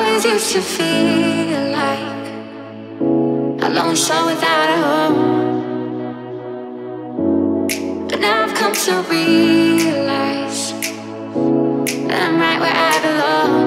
always used to feel like a lone soul without a home. But now I've come to realize that I'm right where I belong.